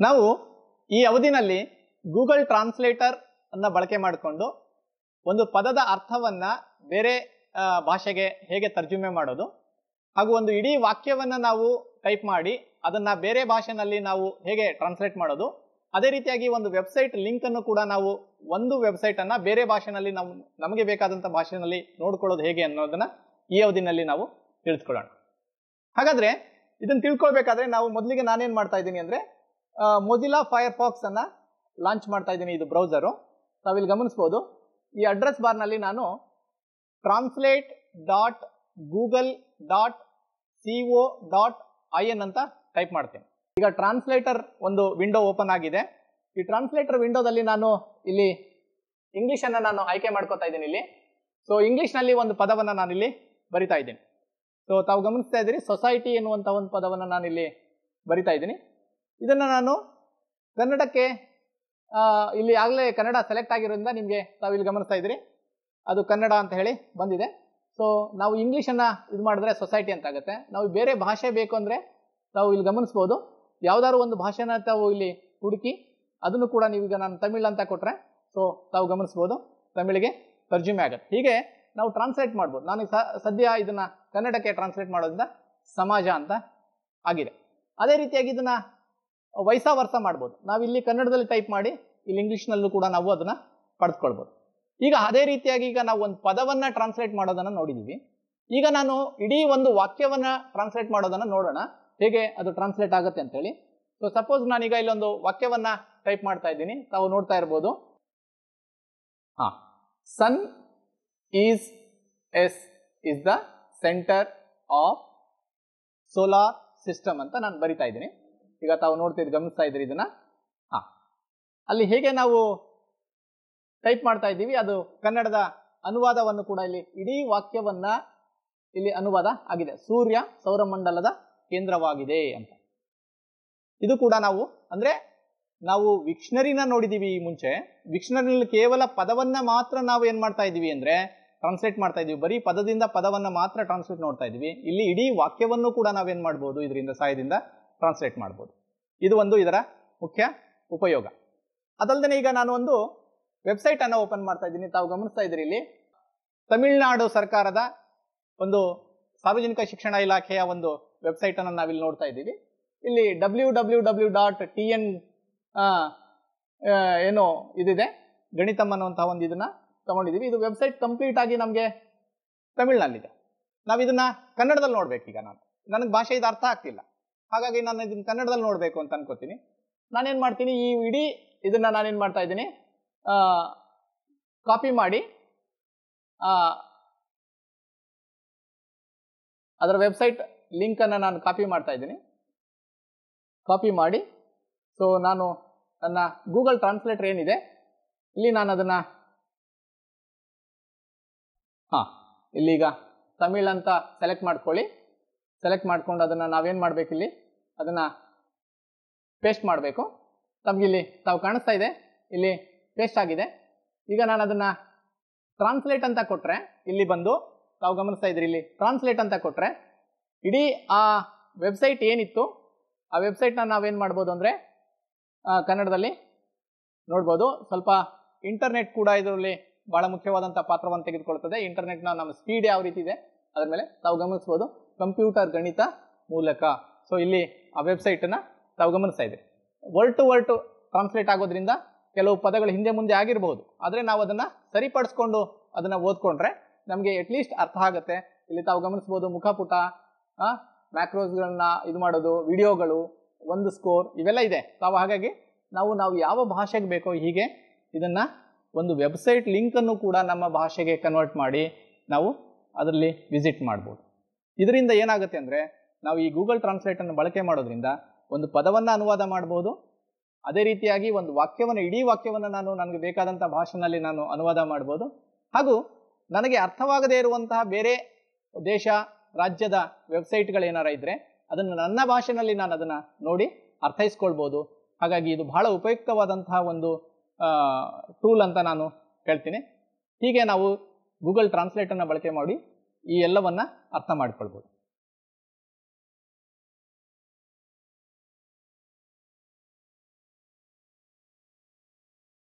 ನಾವು ಈ ಅವಧಿನಲ್ಲಿ ಗೂಗಲ್ ಟ್ರಾನ್ಸ್ಲೇಟರ್ ಅನ್ನ ಬಳಕೆ ಮಾಡಿಕೊಂಡು ಒಂದು ಪದದ ಅರ್ಥವನ್ನ ಬೇರೆ ಭಾಷೆಗೆ ಹೇಗೆ ತರ್ಜುಮೆ ಮಾಡೋದು ಹಾಗೂ ಒಂದು ಇಡೀ ವಾಕ್ಯವನ್ನ ನಾವು ಟೈಪ್ ಮಾಡಿ ಅದನ್ನ ಬೇರೆ ಭಾಷೆನಲ್ಲಿ ನಾವು ಹೇಗೆ ಟ್ರಾನ್ಸ್ಲೇಟ್ ಮಾಡೋದು. ಅದೇ ರೀತಿಯಾಗಿ ಒಂದು ವೆಬ್ಸೈಟ್ ಲಿಂಕ್ ಅನ್ನು ಕೂಡ ನಾವು ಒಂದು ವೆಬ್ಸೈಟ್ ಅನ್ನ ಬೇರೆ ಭಾಷೆನಲ್ಲಿ ನಾವು, ನಮಗೆ ಬೇಕಾದಂತ ಭಾಷೆನಲ್ಲಿ ನೋಡ್ಕೊಳ್ಳೋದು ಹೇಗೆ ಅನ್ನೋದನ್ನ ಈ ಅವಧಿನಲ್ಲಿ ನಾವು ತಿಳಿದುಕೊಳ್ಳೋಣ. ಹಾಗಾದ್ರೆ ಇದನ್ನ ತಿಳ್ಕೊಳ್ಬೇಕಾದ್ರೆ ನಾವು ಮೊದಲಿಗೆ ನಾನೇನ್ ಮಾಡ್ತಾ ಇದ್ದೀನಿ ಅಂದ್ರೆ ಮೊಜಿಲಾ ಫೈರ್ ಫಾಕ್ಸ್ ಅನ್ನ ಲಾಂಚ್ ಮಾಡ್ತಾ ಇದ್ದೀನಿ ಇದು ಬ್ರೌಸರು ತಾವಿಲ್ಲಿ ಗಮನಿಸ್ಬೋದು. ಈ ಅಡ್ರೆಸ್ ಬಾರ್ನಲ್ಲಿ ನಾನು translate dot Google dot C O dot I N ಅಂತ ಟೈಪ್ ಮಾಡ್ತೀನಿ. ಈಗ ಟ್ರಾನ್ಸ್ಲೇಟರ್ ಒಂದು ವಿಂಡೋ ಓಪನ್ ಆಗಿದೆ. ಈ ಟ್ರಾನ್ಸ್ಲೇಟರ್ ವಿಂಡೋದಲ್ಲಿ ನಾನು ಇಲ್ಲಿ ಇಂಗ್ಲಿಷ್ ಅನ್ನ ನಾನು ಆಯ್ಕೆ ಮಾಡ್ಕೋತಾ ಇದ್ದೀನಿ ಇಲ್ಲಿ. ಸೊ ಇಂಗ್ಲಿಷ್ನಲ್ಲಿ ಒಂದು ಪದವನ್ನ ನಾನು ಇಲ್ಲಿ ಬರಿತಾ ಇದ್ದೀನಿ. ಸೊ ತಾವು ಗಮನಿಸ್ತಾ ಇದ್ದೀರಿ ಸೊಸೈಟಿ ಎನ್ನುವಂಥ ಒಂದು ಪದವನ್ನು ನಾನು ಇಲ್ಲಿ ಬರಿತಾ ಇದ್ದೀನಿ. ಇದನ್ನ ನಾನು ಕನ್ನಡಕ್ಕೆ ಇಲ್ಲಿ ಆಗಲೇ ಕನ್ನಡ ಸೆಲೆಕ್ಟ್ ಆಗಿರೋದ್ರಿಂದ ನಿಮಗೆ ತಾವು ಇಲ್ಲಿ ಗಮನಿಸ್ತಾ ಇದ್ದೀರಿ. ಅದು ಕನ್ನಡ ಅಂತ ಹೇಳಿ ಬಂದಿದೆ. ಸೊ ನಾವು ಇಂಗ್ಲೀಷನ್ನು ಇದು ಮಾಡಿದ್ರೆ ಸೊಸೈಟಿ ಅಂತ ಆಗುತ್ತೆ. ನಾವು ಬೇರೆ ಭಾಷೆ ಬೇಕು ಅಂದರೆ ತಾವು ಇಲ್ಲಿ ಗಮನಿಸ್ಬೋದು. ಯಾವ್ದಾದ್ರು ಒಂದು ಭಾಷೆನ ತಾವು ಇಲ್ಲಿ ಹುಡುಕಿ ಅದನ್ನು ಕೂಡ ನೀವೀಗ ನಾನು ತಮಿಳ್ ಅಂತ ಕೊಟ್ಟರೆ ಸೊ ತಾವು ಗಮನಿಸ್ಬೋದು. ತಮಿಳಿಗೆ ತರ್ಜುಮೆ ಆಗುತ್ತೆ. ಹೀಗೆ ನಾವು ಟ್ರಾನ್ಸ್ಲೇಟ್ ಮಾಡ್ಬೋದು. ನಾನು ಸದ್ಯ ಇದನ್ನು ಕನ್ನಡಕ್ಕೆ ಟ್ರಾನ್ಸ್ಲೇಟ್ ಮಾಡೋದ್ರಿಂದ ಸಮಾಜ ಅಂತ ಆಗಿದೆ. ಅದೇ ರೀತಿಯಾಗಿ ಇದನ್ನ ವೈಸ ವರ್ಸ ಮಾಡ್ಬೋದು. ನಾವು ಇಲ್ಲಿ ಕನ್ನಡದಲ್ಲಿ ಟೈಪ್ ಮಾಡಿ, ಇಲ್ಲಿ ಇಂಗ್ಲೀಷ್ನಲ್ಲೂ ಕೂಡ ನಾವು ಅದನ್ನ ಪಡೆದುಕೊಳ್ಬೋದು ಈಗ ಅದೇ ರೀತಿಯಾಗಿ ಈಗ ನಾವು ಒಂದು ಪದವನ್ನ ಟ್ರಾನ್ಸ್ಲೇಟ್ ಮಾಡೋದನ್ನ ನೋಡಿದ್ದೀವಿ ಈಗ ನಾನು ಇಡೀ ಒಂದು ವಾಕ್ಯವನ್ನ ಟ್ರಾನ್ಸ್ಲೇಟ್ ಮಾಡೋದನ್ನ ನೋಡೋಣ. ಹೇಗೆ ಅದು ಟ್ರಾನ್ಸ್ಲೇಟ್ ಆಗುತ್ತೆ ಅಂತೇಳಿ. ಸೊ ಸಪೋಸ್ ನಾನೀಗ ಇಲ್ಲೊಂದು ವಾಕ್ಯವನ್ನ ಟೈಪ್ ಮಾಡ್ತಾ ಇದ್ದೀನಿ. ತಾವು ನೋಡ್ತಾ ಇರ್ಬೋದು. ಹಾ. Sun is is is the centre of solar system ಅಂತ ನಾನು ಬರಿತಾ ಇದ್ದೀನಿ. ಈಗ ತಾವು ನೋಡ್ತೀರಿ ಗಮನಿಸ್ತಾ ಇದ್ದೀರಿ ಇದನ್ನ? ಹಾ. ಅಲ್ಲಿ ಹೇಗೆ ನಾವು ಟೈಪ್ ಮಾಡ್ತಾ ಇದ್ದೀವಿ, ಅದು ಕನ್ನಡದ ಅನುವಾದವನ್ನು ಕೂಡ ಇಲ್ಲಿ, ಇಡೀ ವಾಕ್ಯವನ್ನ ಇಲ್ಲಿ ಅನುವಾದ ಆಗಿದೆ. ಸೂರ್ಯ ಸೌರಮಂಡಲದ ಕೇಂದ್ರವಾಗಿದೆ ಅಂತ. ಇದು ಕೂಡ ನಾವು, ಅಂದ್ರೆ ನಾವು ವಿಕ್ಷನರಿನ ನೋಡಿದೀವಿ ಈ ಮುಂಚೆ. ವಿಕ್ಷನರಿನಲ್ಲಿ ಕೇವಲ ಪದವನ್ನ ಮಾತ್ರ ನಾವು ಏನ್ ಮಾಡ್ತಾ ಇದೀವಿ ಅಂದ್ರೆ ಟ್ರಾನ್ಸ್ಲೇಟ್ ಮಾಡ್ತಾ ಇದೀವಿ ಬರೀ ಪದದಿಂದ ಪದವನ್ನ ಮಾತ್ರ ಟ್ರಾನ್ಸ್ಲೇಟ್ ನೋಡ್ತಾ ಇದೀವಿ ಇಲ್ಲಿ ಇಡೀ ವಾಕ್ಯವನ್ನು ಕೂಡ ನಾವೇನ್ ಮಾಡ್ಬೋದು ಇದರಿಂದ, ಸಹಾಯದಿಂದ? ಟ್ರಾನ್ಸ್ಲೇಟ್ ಮಾಡ್ಬೋದು. ಇದು ಒಂದು ಇದರ ಮುಖ್ಯ ಉಪಯೋಗ. ಅದಲ್ಲದೆ ಈಗ ನಾನು ಒಂದು ವೆಬ್ಸೈಟ್ ಅನ್ನ ಓಪನ್ ಮಾಡ್ತಾ ಇದ್ದೀನಿ. ತಾವು ಗಮನಿಸ್ತಾ ಇದ್ದೀರಿ ಇಲ್ಲಿ. ತಮಿಳುನಾಡು ಸರ್ಕಾರದ ಒಂದು ಸಾರ್ವಜನಿಕ ಶಿಕ್ಷಣ ಇಲಾಖೆಯ ಒಂದು ವೆಬ್ಸೈಟ್ ಅನ್ನು ನಾವಿಲ್ಲಿ ನೋಡ್ತಾ ಇದ್ದೀವಿ. ಇಲ್ಲಿ W W W dot T N ಏನು ಇದಿದೆ. ಗಣಿತಮ್ ಅನ್ನುವಂತಹ ಒಂದು ಇದನ್ನ ತಗೊಂಡಿದ್ದೀವಿ. ಇದು ವೆಬ್ಸೈಟ್ ಕಂಪ್ಲೀಟ್ ಆಗಿ ನಮಗೆ ತಮಿಳ್ನಲ್ಲಿದೆ. ನಾವು ಇದನ್ನ ಕನ್ನಡದಲ್ಲಿ ನೋಡ್ಬೇಕೀಗ ನಾನು. ನನಗೆ ಭಾಷೆ ಇದು ಅರ್ಥ ಆಗ್ತಿಲ್ಲ. ಹಾಗಾಗಿ ನಾನು ಇದನ್ನ ಕನ್ನಡದಲ್ಲಿ ನೋಡಬೇಕು ಅಂತ ಅನ್ಕೋತೀನಿ. ನಾನೇನ್ ಮಾಡ್ತೀನಿ, ಈ ಇಡೀ ಇದನ್ನ ನಾನೇನ್ ಮಾಡ್ತಾ ಇದ್ದೀನಿ ಕಾಪಿ ಮಾಡಿ ಅದರ ವೆಬ್ಸೈಟ್ ಲಿಂಕ್ ಅನ್ನ ನಾನು ಕಾಪಿ ಮಾಡ್ತಾ ಇದ್ದೀನಿ. ಕಾಪಿ ಮಾಡಿ ಸೊ ನಾನು ನನ್ನ ಗೂಗಲ್ ಟ್ರಾನ್ಸ್ಲೇಟರ್ ಏನಿದೆ, ಇಲ್ಲಿ ನಾನು ಅದನ್ನ, ಹಾ, ಇಲ್ಲಿಗ ತಮಿಳ್ ಅಂತ ಸೆಲೆಕ್ಟ್ ಮಾಡ್ಕೊಳ್ಳಿ. ಸೆಲೆಕ್ಟ್ ಮಾಡ್ಕೊಂಡು ಅದನ್ನ ನಾವೇನ್ ಮಾಡ್ಬೇಕು ಇಲ್ಲಿ ಅದನ್ನ ಪೇಸ್ಟ್ ಮಾಡಬೇಕು. ತಮಗಿಲ್ಲಿ ತಾವು ಕಾಣಿಸ್ತಾ ಇದೆ. ಇಲ್ಲಿ ಪೇಸ್ಟ್ ಆಗಿದೆ. ಈಗ ನಾನು ಅದನ್ನ ಟ್ರಾನ್ಸ್ಲೇಟ್ ಅಂತ ಕೊಟ್ರೆ, ಇಲ್ಲಿ ಬಂದು ತಾವು ಗಮನಿಸ್ತಾ ಇದ್ರಿ ಇಲ್ಲಿ ಟ್ರಾನ್ಸ್ಲೇಟ್ ಅಂತ ಕೊಟ್ರೆ, ಇಡೀ ಆ ವೆಬ್ಸೈಟ್ ಏನಿತ್ತು, ಆ ವೆಬ್ಸೈಟ್ನ ನಾವೇನು ಮಾಡ್ಬೋದು ಅಂದ್ರೆ ಕನ್ನಡದಲ್ಲಿ ನೋಡ್ಬೋದು. ಸ್ವಲ್ಪ ಇಂಟರ್ನೆಟ್ ಕೂಡ ಇದರಲ್ಲಿ ಬಹಳ ಮುಖ್ಯವಾದಂಥ ಪಾತ್ರವನ್ನು ತೆಗೆದುಕೊಳ್ತದೆ. ಇಂಟರ್ನೆಟ್ನ ನಮ್ಮ ಸ್ಪೀಡ್ ಯಾವ ರೀತಿ ಇದೆ, ಅದ್ರ ಮೇಲೆ ತಾವು ಗಮನಿಸ್ಬೋದು. ಕಂಪ್ಯೂಟರ್ ಗಣಿತ ಮೂಲಕ. ಸೊ ಇಲ್ಲಿ ಆ ವೆಬ್ಸೈಟನ್ನು ತಾವು ಗಮನಿಸ್ತಾ ಇದ್ದೀರಿ. ವರ್ಡ್ ಟು ವರ್ಡ್ ಟ್ರಾನ್ಸ್ಲೇಟ್ ಆಗೋದ್ರಿಂದ ಕೆಲವು ಪದಗಳು ಹಿಂದೆ ಮುಂದೆ ಆಗಿರಬಹುದು. ಆದರೆ ನಾವು ಅದನ್ನು ಸರಿಪಡಿಸ್ಕೊಂಡು ಅದನ್ನು ಓದ್ಕೊಂಡ್ರೆ ನಮಗೆ ಅಟ್ಲೀಸ್ಟ್ ಅರ್ಥ ಆಗುತ್ತೆ. ಇಲ್ಲಿ ತಾವು ಗಮನಿಸ್ಬೋದು ಮುಖಪುಟ ಮ್ಯಾಕ್ರೋಸ್ಗಳನ್ನ ಇದು ಮಾಡೋದು ವಿಡಿಯೋಗಳು ಒಂದು ಸ್ಕೋರ್ ಇವೆಲ್ಲ ಇದೆ. ತಾವು ಹಾಗಾಗಿ ನಾವು ನಾವು ಯಾವ ಭಾಷೆಗೆ ಬೇಕೋ ಹೀಗೆ ಇದನ್ನು ಒಂದು ವೆಬ್ಸೈಟ್ ಲಿಂಕನ್ನು ಕೂಡ ನಮ್ಮ ಭಾಷೆಗೆ ಕನ್ವರ್ಟ್ ಮಾಡಿ ನಾವು ಅದರಲ್ಲಿ ವಿಸಿಟ್ ಮಾಡ್ಬೋದು. ಇದರಿಂದ ಏನಾಗುತ್ತೆ ಅಂದರೆ ನಾವು ಈ ಗೂಗಲ್ ಟ್ರಾನ್ಸ್ಲೇಟನ್ನು ಬಳಕೆ ಮಾಡೋದ್ರಿಂದ ಒಂದು ಪದವನ್ನು ಅನುವಾದ ಮಾಡ್ಬೋದು. ಅದೇ ರೀತಿಯಾಗಿ ಒಂದು ವಾಕ್ಯವನ್ನು, ಇಡೀ ವಾಕ್ಯವನ್ನು ನಾನು ನನಗೆ ಬೇಕಾದಂಥ ಭಾಷೆನಲ್ಲಿ ನಾನು ಅನುವಾದ ಮಾಡ್ಬೋದು. ಹಾಗೂ ನನಗೆ ಅರ್ಥವಾಗದೇ ಇರುವಂತಹ ಬೇರೆ ದೇಶ, ರಾಜ್ಯದ ವೆಬ್ಸೈಟ್ಗಳು ಏನಾರ ಇದ್ದರೆ ಅದನ್ನು ನನ್ನ ಭಾಷೆನಲ್ಲಿ ನಾನು ಅದನ್ನು ನೋಡಿ ಅರ್ಥೈಸ್ಕೊಳ್ಬೋದು. ಹಾಗಾಗಿ ಇದು ಬಹಳ ಉಪಯುಕ್ತವಾದಂತಹ ಒಂದು ಟೂಲ್ ಅಂತ ನಾನು ಹೇಳ್ತೀನಿ. ಹೀಗೆ ನಾವು ಗೂಗಲ್ ಟ್ರಾನ್ಸ್ಲೇಟನ್ನು ಬಳಕೆ ಮಾಡಿ ಈ ಎಲ್ಲವನ್ನ ಅರ್ಥ ಮಾಡ್ಕೊಳ್ಬೋದು.